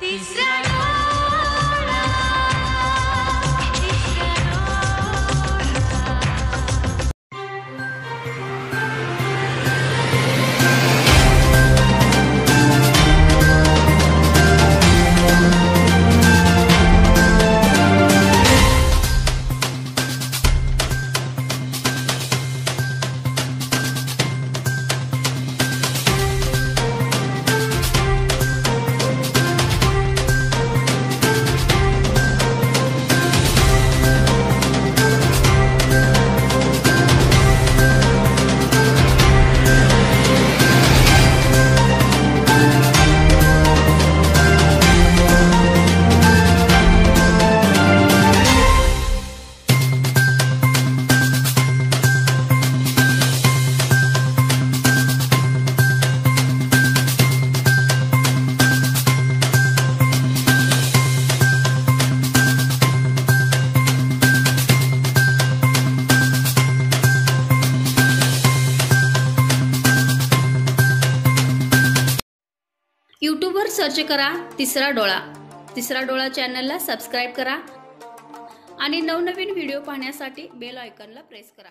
तिसरा यूट्यूबवर सर्च करा तिसरा डोळा. तिसरा डोळा चॅनलला सबस्क्राईब करा. आणि नवनवीन व्हिडिओ पाहण्यासाठी बेल आयकॉनला प्रेस करा.